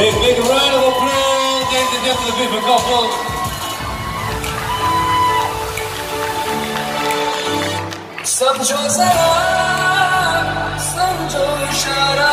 Big, big round of applause, ladies and gentlemen, the Biffa couple. Some joy shut up, some joy shut up.